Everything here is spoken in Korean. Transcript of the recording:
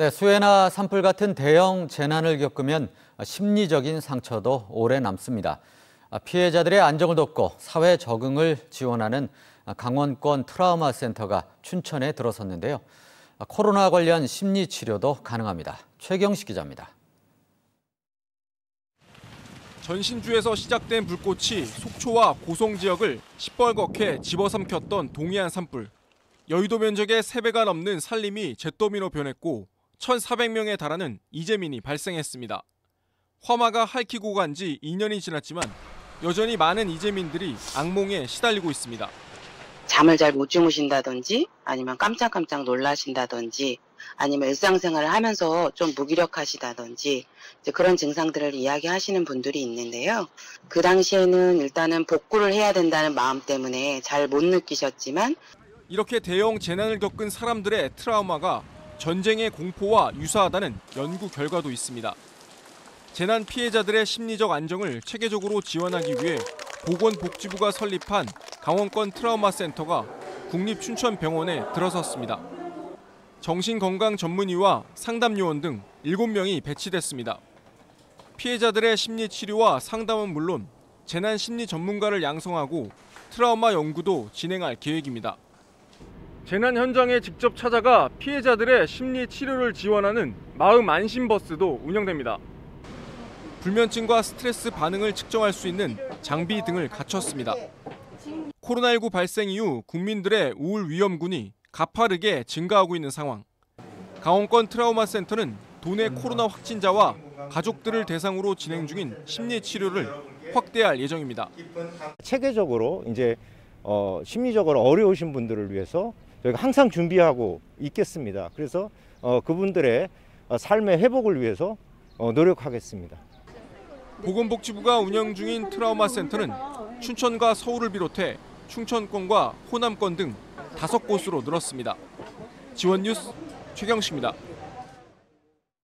네, 수해나 산불 같은 대형 재난을 겪으면 심리적인 상처도 오래 남습니다. 피해자들의 안정을 돕고 사회 적응을 지원하는 강원권 트라우마 센터가 춘천에 들어섰는데요. 코로나 관련 심리 치료도 가능합니다. 최경식 기자입니다. 전신주에서 시작된 불꽃이 속초와 고성 지역을 시뻘겋게 집어삼켰던 동해안 산불. 여의도 면적의 3배가 넘는 산림이 잿더미로 변했고 1,400명에 달하는 이재민이 발생했습니다. 화마가 핥히고 간 지 2년이 지났지만 여전히 많은 이재민들이 악몽에 시달리고 있습니다. 잠을 잘 못 주무신다든지 아니면 깜짝깜짝 놀라신다든지 아니면 일상생활을 하면서 좀 무기력하시다든지 그런 증상들을 이야기하시는 분들이 있는데요. 그 당시에는 일단은 복구를 해야 된다는 마음 때문에 잘 못 느끼셨지만 이렇게 대형 재난을 겪은 사람들의 트라우마가 전쟁의 공포와 유사하다는 연구 결과도 있습니다. 재난 피해자들의 심리적 안정을 체계적으로 지원하기 위해 보건복지부가 설립한 강원권 트라우마 센터가 국립춘천병원에 들어섰습니다. 정신건강 전문의와 상담 요원 등 7명이 배치됐습니다. 피해자들의 심리 치료와 상담은 물론 재난 심리 전문가를 양성하고 트라우마 연구도 진행할 계획입니다. 재난 현장에 직접 찾아가 피해자들의 심리 치료를 지원하는 마음 안심 버스도 운영됩니다. 불면증과 스트레스 반응을 측정할 수 있는 장비 등을 갖췄습니다. 코로나19 발생 이후 국민들의 우울 위험군이 가파르게 증가하고 있는 상황. 강원권 트라우마 센터는 도내 코로나 확진자와 가족들을 대상으로 진행 중인 심리 치료를 확대할 예정입니다. 체계적으로 이제 어, 심리적으로 어려우신 분들을 위해서 저희가 항상 준비하고 있겠습니다. 그래서 어, 그분들의 삶의 회복을 위해서 어, 노력하겠습니다. 보건복지부가 운영 중인 트라우마 센터는 춘천과 서울을 비롯해 충청권과 호남권 등 다섯 곳으로 늘었습니다. 지원 뉴스 최경식입니다.